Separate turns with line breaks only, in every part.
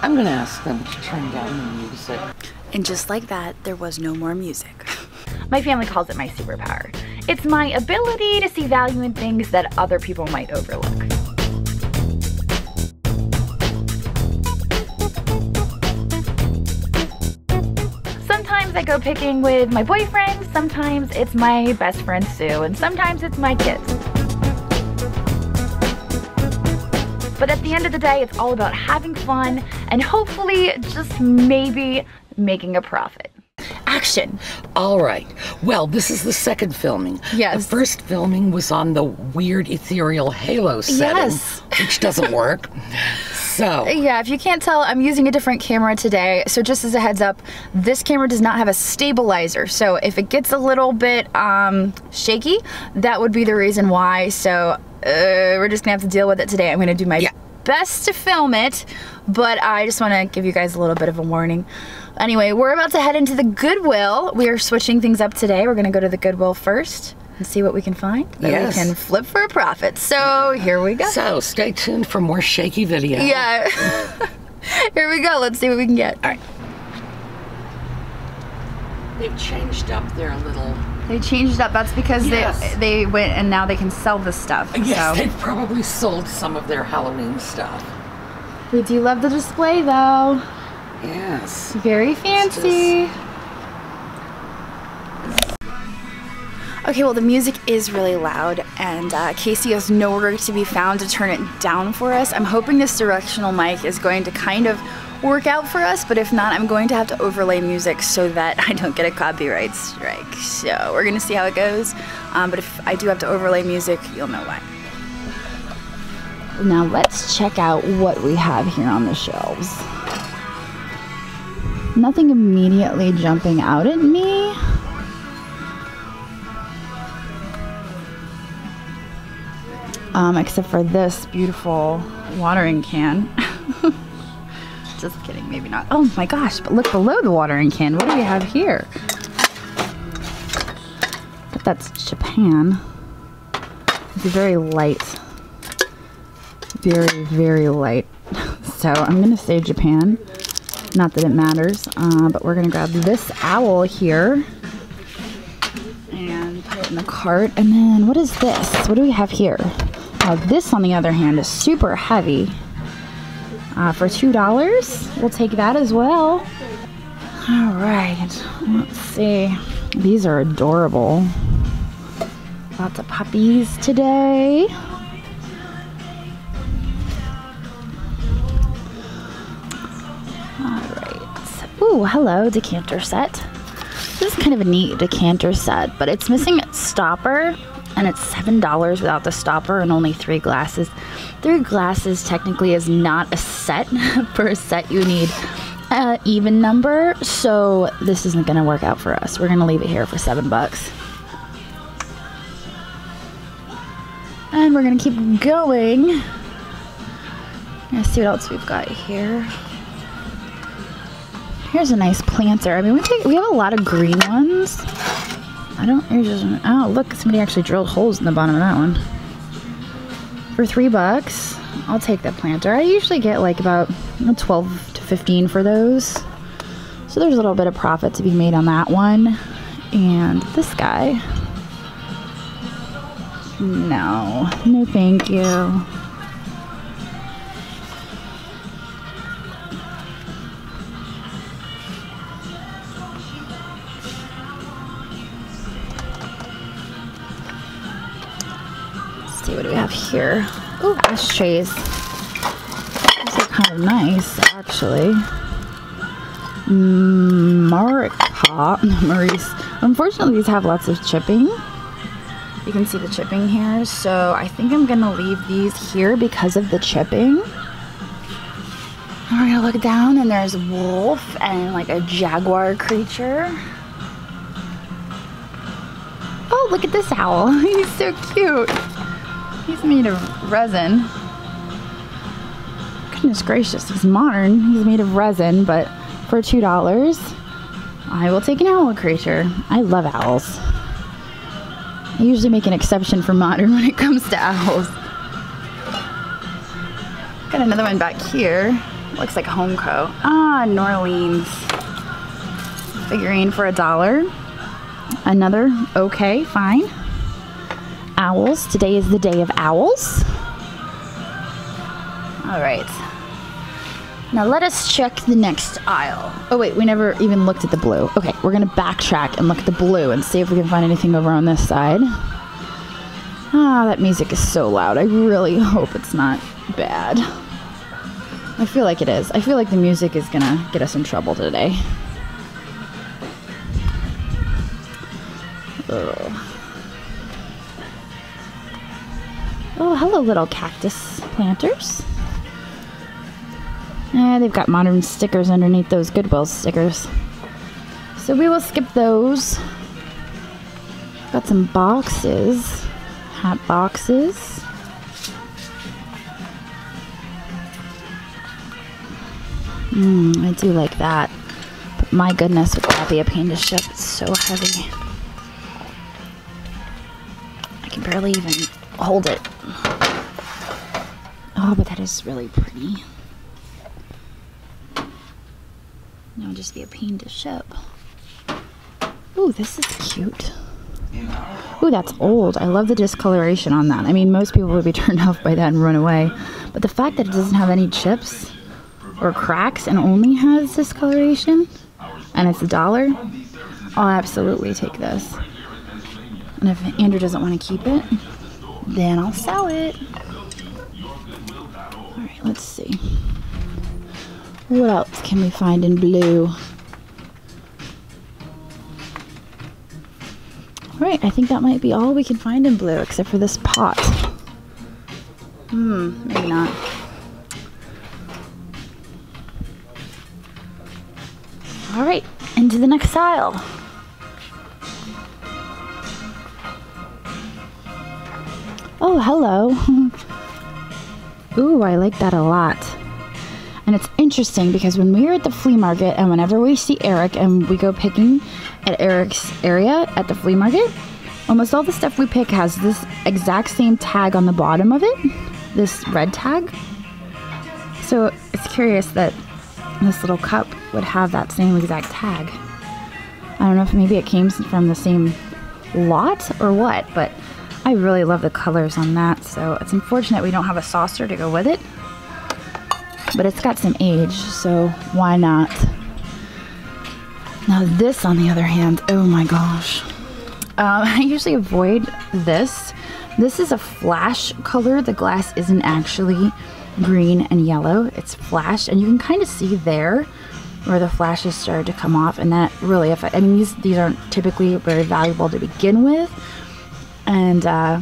I'm gonna ask them to turn down the music.
And just like that, there was no more music.
My family calls it my superpower. It's my ability to see value in things that other people might overlook. Sometimes I go picking with my boyfriend, sometimes it's my best friend Sue, and sometimes it's my kids. But at the end of the day, it's all about having fun and hopefully just maybe making a profit.
Action.
All right. Well, this is the second filming.
Yes.
The first filming was on the weird ethereal halo setting,
Yes.
which doesn't work. So,
Yeah, if you can't tell, I'm using a different camera today. So just as a heads up, this camera does not have a stabilizer. So if it gets a little bit um, shaky, that would be the reason why. So uh, we're just gonna have to deal with it today. I'm gonna do my
Yeah.
best to film it, but I just wanna give you guys a little bit of a warning. Anyway, we're about to head into the Goodwill. We are switching things up today. We're gonna go to the Goodwill first and see what we can find that
Yes.
we can flip for a profit. So here we go.
so stay tuned for more shaky video.
Yeah. Here we go. Let's see what we can get.
All right. They've changed up their little.
They changed up. That's because
Yes.
they they went and now they can sell the stuff.
Yes,
so.
they've probably sold some of their Halloween stuff.
We do love the display though.
Yes.
Very fancy. Okay, well, the music is really loud, and uh, Casey has nowhere to be found to turn it down for us. I'm hoping this directional mic is going to kind of work out for us, but if not, I'm going to have to overlay music so that I don't get a copyright strike. So we're gonna see how it goes. Um, but if I do have to overlay music, you'll know why. Now let's check out what we have here on the shelves. Nothing immediately jumping out at me. Um, except for this beautiful watering can. Just kidding, maybe not. Oh my gosh, but look below the watering can. What do we have here? But that's Japan. It's very light. Very, very light. So I'm gonna say Japan. Not that it matters, uh, but we're gonna grab this owl here and put it in the cart. And then what is this? What do we have here? Now this, on the other hand, is super heavy. Uh, for two dollars, we'll take that as well. All right, let's see. These are adorable. Lots of puppies today. All right. Ooh, hello, decanter set. This is kind of a neat decanter set, but it's missing its stopper, and it's seven dollars without the stopper and only three glasses. Three glasses technically is not a set. For a set, you need an even number, so this isn't gonna work out for us. We're gonna leave it here for seven bucks. And we're gonna keep going. Let's see what else we've got here. Here's a nice planter. I mean, we take, we have a lot of green ones. I don't. Just oh look, somebody actually drilled holes in the bottom of that one. For three bucks, I'll take that planter. I usually get like about 12 to 15 for those. So there's a little bit of profit to be made on that one. And this guy. No, no, thank you. Here. Ooh, ashtrays. These are kind of nice, actually. Mm, Marika, Maurice. Unfortunately, these have lots of chipping. You can see the chipping here, so I think I'm gonna leave these here because of the chipping. And we're gonna look down, and there's a wolf and like a jaguar creature. Oh, look at this owl. He's so cute. He's made of resin. Goodness gracious, he's modern. He's made of resin, but for $2, I will take an owl creature. I love owls. I usually make an exception for modern when it comes to owls. Got another one back here. Looks like a Homeco. Ah, Norleans. Figurine for a dollar. Another, okay, fine. Owls. Today is the day of owls. All right. Now let us check the next aisle. Oh wait, we never even looked at the blue. Okay, we're gonna backtrack and look at the blue and see if we can find anything over on this side. Ah, that music is so loud. I really hope it's not bad. I feel like it is. I feel like the music is gonna get us in trouble today. Ugh. Oh, hello, little cactus planters. Eh, they've got modern stickers underneath those Goodwill stickers. So we will skip those. Got some boxes, hat boxes. Mmm, I do like that. But my goodness, would that be a pain to ship? It's so heavy. I can barely even hold it. Oh, but that is really pretty. That would just be a pain to ship. Ooh, this is cute. Ooh, that's old. I love the discoloration on that. I mean, most people would be turned off by that and run away. But the fact that it doesn't have any chips or cracks and only has discoloration and it's a dollar, I'll absolutely take this. And if Andrew doesn't want to keep it, then I'll sell it. All right, let's see. What else can we find in blue? All right, I think that might be all we can find in blue, except for this pot. Hmm, maybe not. All right, into the next aisle. Oh, hello. Ooh, I like that a lot. And it's interesting because when we're at the flea market and whenever we see Eric and we go picking at Eric's area at the flea market, almost all the stuff we pick has this exact same tag on the bottom of it, this red tag. So it's curious that this little cup would have that same exact tag. I don't know if maybe it came from the same lot or what, but I really love the colors on that. So it's unfortunate we don't have a saucer to go with it but it's got some age, so why not? Now, this, on the other hand, oh my gosh. Um, I usually avoid this. This is a flash color. The glass isn't actually green and yellow, it's flash, and you can kind of see there where the flashes started to come off, and that really affect. I mean, these these aren't typically very valuable to begin with, and uh,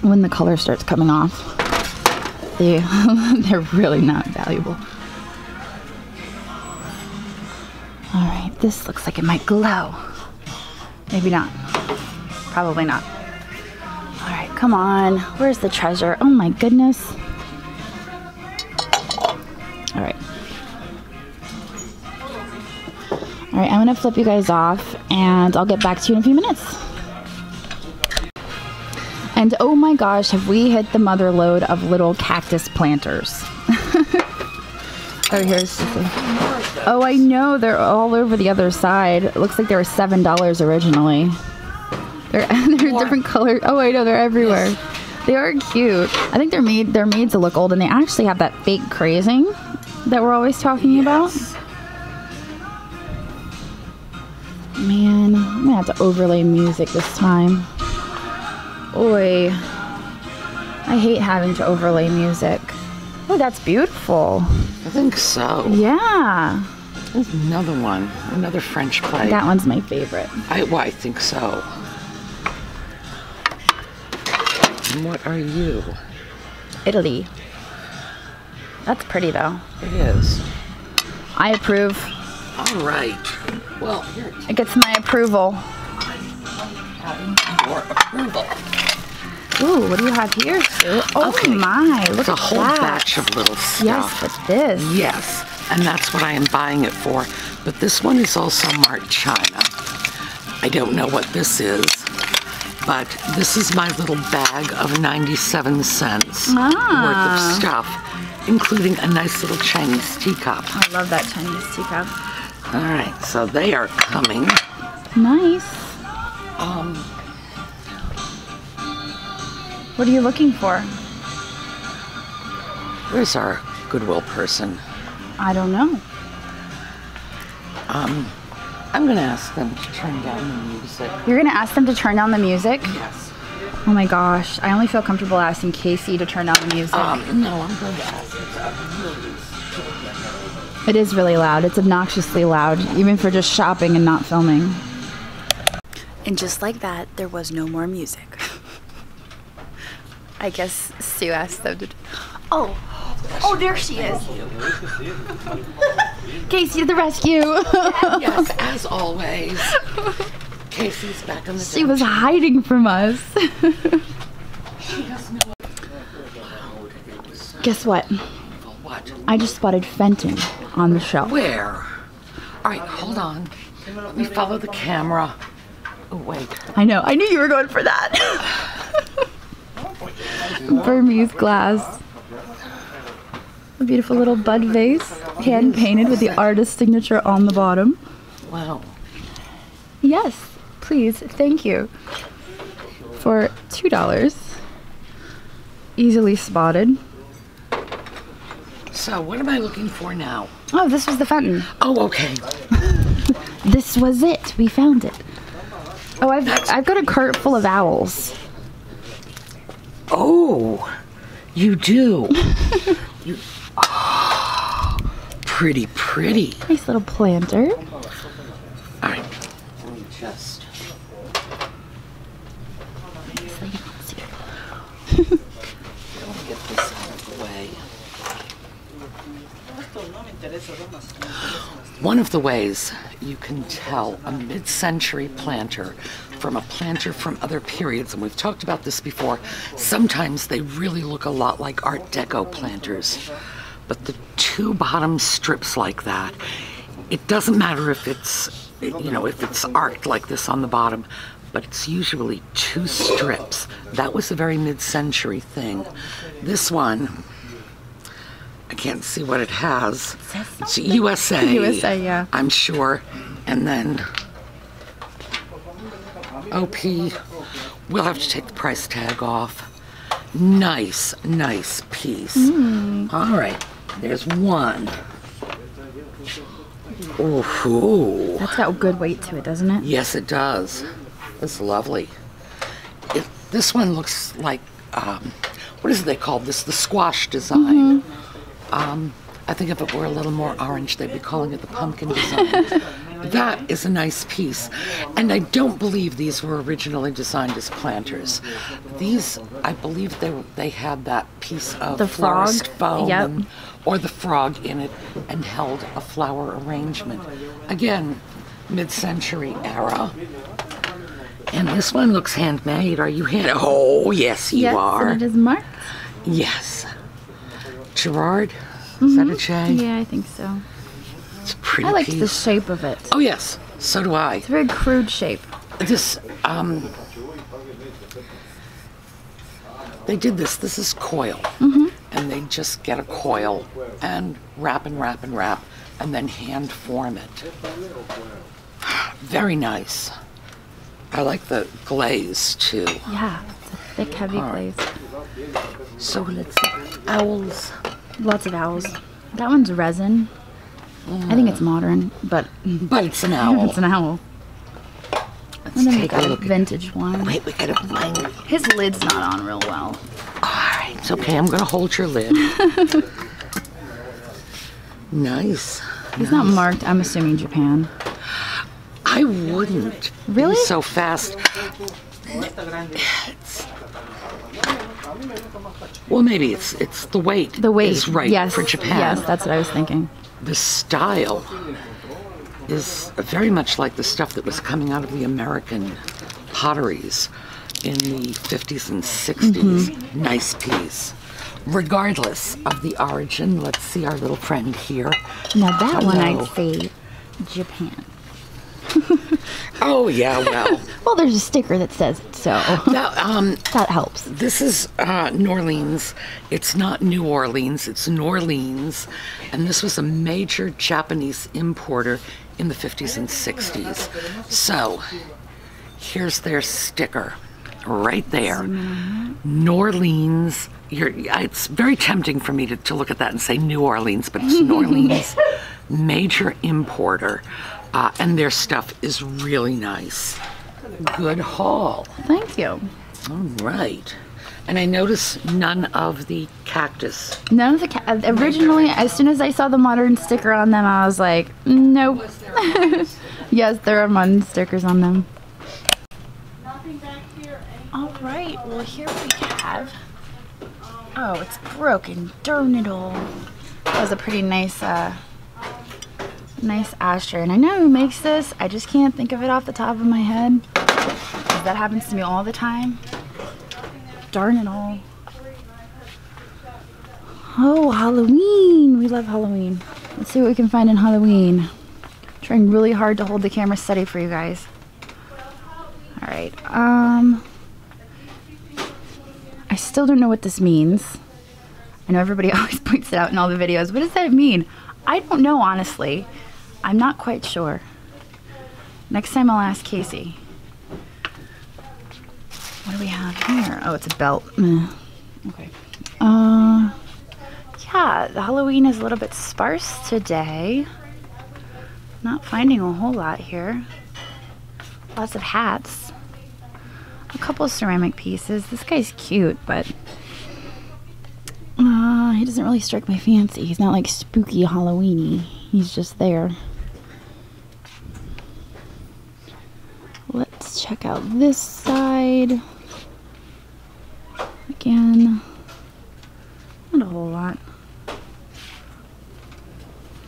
when the color starts coming off, they they're really not valuable. All right, this looks like it might glow. Maybe not. Probably not. All right, come on. Where's the treasure? Oh my goodness. All right. All right, I'm gonna flip you guys off and I'll get back to you in a few minutes. And oh my gosh, have we hit the mother lode of little cactus planters. oh, here's Oh, I know. They're all over the other side. It looks like they were $7 originally. They're, they're different colors. Oh, I know. They're everywhere. Yes. They are cute. I think they're made they're made to look old and they actually have that fake crazing that we're always talking yes. about. Man, I'm gonna have to overlay music this time. Oi. I hate having to overlay music. Oh, that's beautiful.
I think so.
Yeah.
There's another one, another French play.
That one's my favorite.
I, well, I think so. And what are you?
Italy. That's pretty though.
It is.
I approve.
All right. Well,
it gets my approval.
Your approval.
Ooh, what do you have here, Sue? Oh okay. my, look
it's
at
a whole
that.
batch of little stuff.
Yes, but this.
Yes, and that's what I am buying it for. But this one is also marked China. I don't know what this is, but this is my little bag of 97 cents
ah.
worth of stuff. including a nice little Chinese teacup.
I love that Chinese teacup.
All right, so they are coming.
Nice.
Um,
What are you looking for?
where's our Goodwill person?
I don't know.
Um, I'm gonna ask them to turn down the music.
You're gonna ask them to turn down the music?
Yes.
Oh my gosh, I only feel comfortable asking Casey to turn down the music.
Um, no, I'm going to ask them
It is really loud. It's obnoxiously loud, even for just shopping and not filming. And just like that, there was no more music. I guess Sue asked them to. Oh, oh, there she is. Casey to the rescue.
Yes, as always. Casey's back on the
she was hiding from us. Guess what?
What?
I just spotted Fenton on the shelf.
Where? All right, hold on. Let me follow the camera. Oh, wait.
I know. I knew you were going for that. Burmese glass. A beautiful little bud vase, hand painted with the artist's signature on the bottom.
Wow.
Yes, please. Thank you. For $2. Easily spotted.
So, what am I looking for now?
Oh, this was the fountain.
Oh, okay.
This was it. We found it. Oh, I've, I've got a cart full of owls.
Oh, you do. you. Oh, pretty, pretty.
Nice little planter.
All right. Let me just. Get this out of the way. One of the ways you can tell a mid century planter from a planter from other periods, and we've talked about this before, sometimes they really look a lot like Art Deco planters. But the two bottom strips like that, it doesn't matter if it's, you know, if it's arced like this on the bottom, but it's usually two strips. That was a very mid century thing. This one, I can't see what it has. It's USA.
USA, yeah.
I'm sure. And then OP, we'll have to take the price tag off. Nice, nice piece. All right, there's one. Ooh,
That's got good weight to it, doesn't it?
yes, it does. It's lovely. It, this one looks like, um, what is it they call this? The squash design. Um, I think if it were a little more orange, they'd be calling it the pumpkin design. that is a nice piece. And I don't believe these were originally designed as planters. These, I believe they, they had that piece of
The frog,
florist foam
yep.
and- or the frog in it and held a flower arrangement. Again, mid-century era. And this one looks handmade. Are you hand? Oh, yes, you
yes,
are.
and it is marked.
Yes. Gerard? Is that a J?
Mm-hmm. Yeah, I think so.
Pretty
I like the shape of it.
Oh, yes. So do I.
It's a very crude shape.
This, um, they did this. This is coil.
Mm-hmm.
And they just get a coil and wrap and wrap and wrap and then hand form it. Very nice. I like the glaze too.
Yeah, it's a thick, heavy
right.
glaze.
So let's see. Owls.
Lots of owls. That one's resin. I think it's modern, but
But it's an owl.
it's an owl.
Let's
And then we
take a
got a
look. at-
vintage one.
Wait, we gotta find it.
His lid's not on real well.
All right, it's okay. I'm gonna hold your lid. nice.
He's not marked. I'm assuming Japan.
I wouldn't.
Really?
so fast. It's- well, maybe it's it's the weight.
The weight
is right
yes,
for Japan.
Yes, that's what I was thinking.
The style is very much like the stuff that was coming out of the American potteries in the 50s and 60s.
Mm-hmm.
Nice piece. Regardless of the origin, let's see our little friend here.
Now that one I'd say Japan.
Oh yeah, well,
Well, there's a sticker that says it, so
that, um,
that helps.
this is uh, Norleans. It's not New Orleans. It's Norleans, and this was a major Japanese importer in the 50s and 60s. So, here's their sticker, right there. Norleans. You're, it's very tempting for me to, to look at that and say New Orleans, but it's New Orleans, major importer, uh, and their stuff is really nice. Good haul.
Thank you.
All right. And I notice none of the cactus.
None of the ca- originally, as soon as I saw the modern sticker on them, I was like, nope. yes, there are modern stickers on them. All right. Well, here we have. Oh, it's broken. Darn it all. That was a pretty nice, uh, nice ashtray. And I know who makes this. I just can't think of it off the top of my head. That happens to me all the time. Darn it all. Oh, Halloween. We love Halloween. Let's see what we can find in Halloween. Trying really hard to hold the camera steady for you guys. All right. Um I still don't know what this means. I know everybody always points it out in all the videos. What does that mean? I don't know honestly. I'm not quite sure. Next time I'll ask Casey. What do we have here? Oh, it's a belt. Okay. Uh yeah, the Halloween is a little bit sparse today. Not finding a whole lot here. Lots of hats. A couple ceramic pieces. This guy's cute, but uh, he doesn't really strike my fancy. He's not like spooky Halloweeny. He's just there. Let's check out this side. Again, not a whole lot.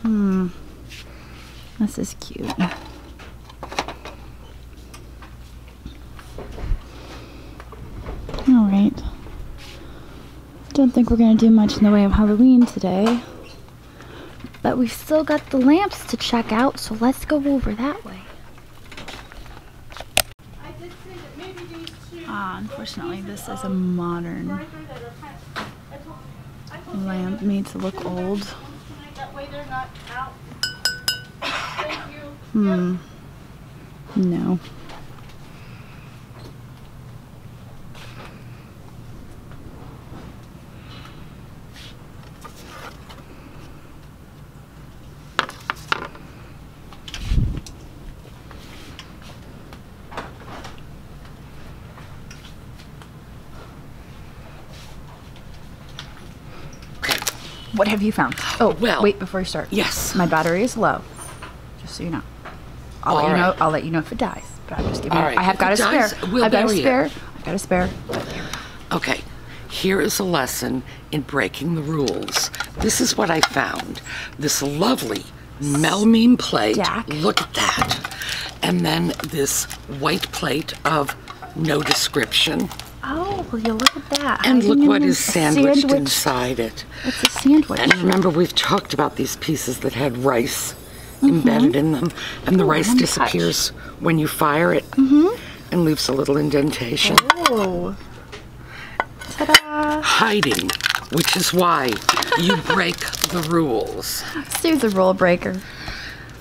Hmm. This is cute. All right. Don't think we're to do much in the way of Halloween today. But we've still got the lamps to check out, so let's go over that way. Ah, unfortunately, this is a modern lamp made to look old. Hmm. No. What have you found? Oh, oh,
Well-
wait before you start.
Yes.
My battery is low. Just so you know. I'll let
All
you know. I'll let you know if it dies. But I'm just giving
All
you.
right,
I have
if
got a
dies,
spare.
we'll
I've got a
it.
spare. I've got a spare.
Okay, here is a lesson in breaking the rules. This is what I found. This lovely Melmeme plate.
Stack.
Look at that. And then this white plate of no description.
Will you look at that?
And
I
look what is sandwiched
sandwich.
inside it.
It's a sandwich.
And remember, we've talked about these pieces that had rice mm-hmm. embedded in them, and the rice
me touch.
disappears when you fire it mm-hmm. and leaves a little indentation.
Oh. Ta-da!
Hiding, which is why you break the rules.
Sue the rule breaker.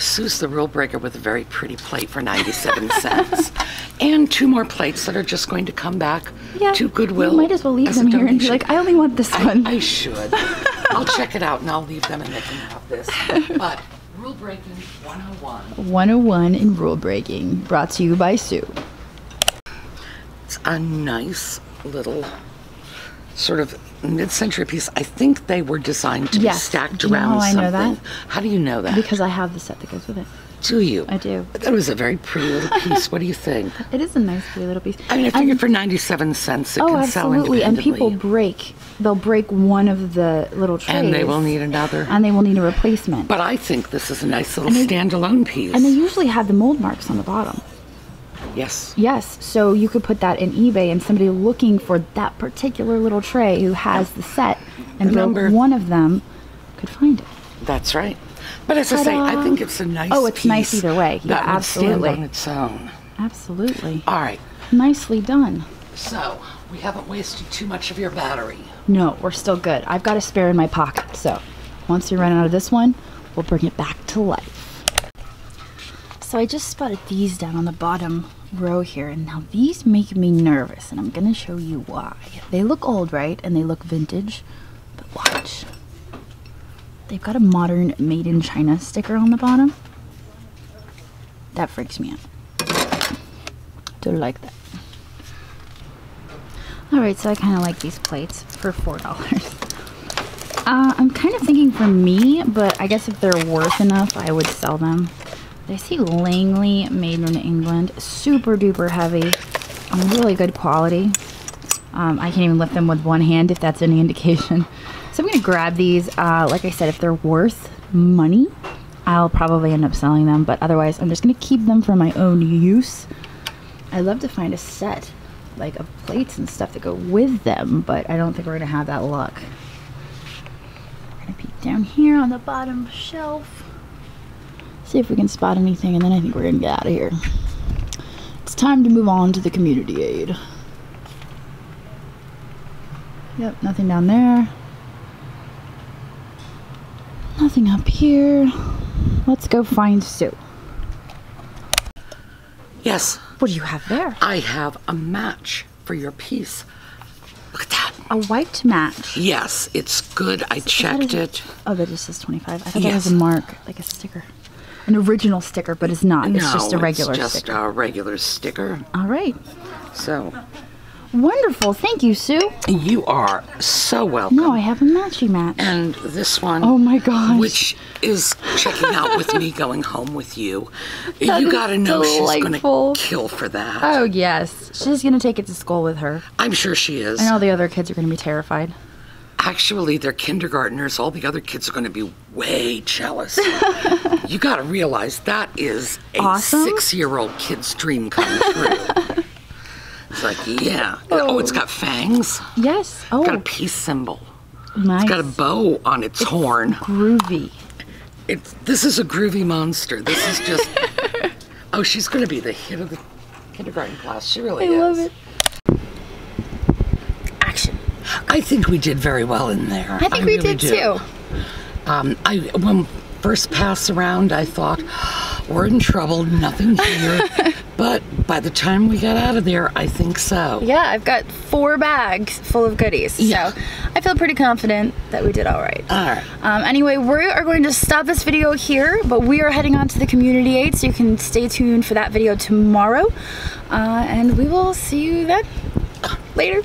Sue's the rule breaker with a very pretty plate for 97 cents. And two more plates that are just going to come back
Yeah.
to Goodwill.
You might as well leave
as
them here and be like, I only want this
I,
one.
I should. I'll check it out and I'll leave them and they can have this. But rule breaking 101.
101 in rule breaking, brought to you by Sue.
It's a nice little sort of mid-century piece. I think they were designed to
Yes.
be stacked
Do you know
around
how I know
something.
that?
How do you know that?
Because I have the set that goes with it.
Do you?
I do.
That was a very pretty little piece. what do you think?
It is a nice pretty little piece.
I mean, I
And-
figured for 97 cents it
Oh,
can sell
absolutely. And people break. They'll break one of the little trays.
and they will need another.
And they will need a replacement.
But I think this is a nice little
they-
standalone piece.
and they usually have the mold marks on the bottom.
yes.
Yes, so you could put that in eBay, and somebody looking for that particular little tray who has the set and broke one of them could find it.
That's right. But as I say, I think it's a nice
Oh, it's nice either way. Yeah, absolutely.
on its own.
Absolutely.
All right,
Nicely done.
so we haven't wasted too much of your battery.
No, we're still good. I've got a spare in my pocket, so once we run out of this one, we'll bring it back to life. So I just spotted these down on the bottom row here, and now these make me nervous, and I'm gonna show you why. They look old, right? And they look vintage, but watch. They've got a modern made in China sticker on the bottom. That freaks me out. Don't like that. All right, so I kind of like these plates for four dollars. Uh, I'm kind of thinking for me, but I guess if they're worth enough, I would sell them. I see Langley made in England, super duper heavy, really good quality. Um, I can't even lift them with one hand if that's any indication. So I'm gonna grab these. Uh, like I said, if they're worth money, I'll probably end up selling them. But otherwise, I'm just gonna keep them for my own use. I'd love to find a set like of plates and stuff that go with them, but I don't think we're gonna have that luck. We're gonna peek down here on the bottom shelf. See if we can spot anything, and then I think we're gonna get out of here. It's time to move on to the community aid. Yep, nothing down there. Nothing up here. Let's go find Sue.
Yes,
What do you have there?
I have a match for your piece. Look at that.
A white match.
Yes, it's good. I checked it.
Oh, that just says 25. I thought that was a mark, like a sticker. An original sticker, but it's not. It's
no,
just a regular
it's just
sticker.
a regular sticker.
All right.
So
Wonderful. Thank you, Sue.
you are so welcome.
No, I have a matchy match.
and this one,
Oh my gosh.
which is checking out with me going home with you.
That
you gotta know she's gonna kill for that.
Oh, yes. She's going to take it to school with her.
I'm sure she is.
And all the other kids are going to be terrified.
Actually, they're kindergartners. All the other kids are going to be way jealous. you got to realize that is a
Awesome.
six-year-old kid's dream come true. it's like, yeah. Oh. it's got fangs.
Yes. Oh, It's
Got a peace symbol.
nice.
It's got a bow on its horn.
Groovy.
It's this is a groovy monster. This is just. oh, she's going to be the hit of the kindergarten class. She really
I
is.
I love it. Action.
I think we did very well in there.
I think we
really
did
do.
too.
Um, I when first pass around, I thought we're in trouble, nothing here. but by the time we got out of there, I think so.
Yeah, I've got four bags full of goodies.
Yeah.
So I feel pretty confident that we did all right.
All right.
Um, anyway, we are going to stop this video here, but we are heading on to the community aid, so you can stay tuned for that video tomorrow. Uh, and we will see you then. Later.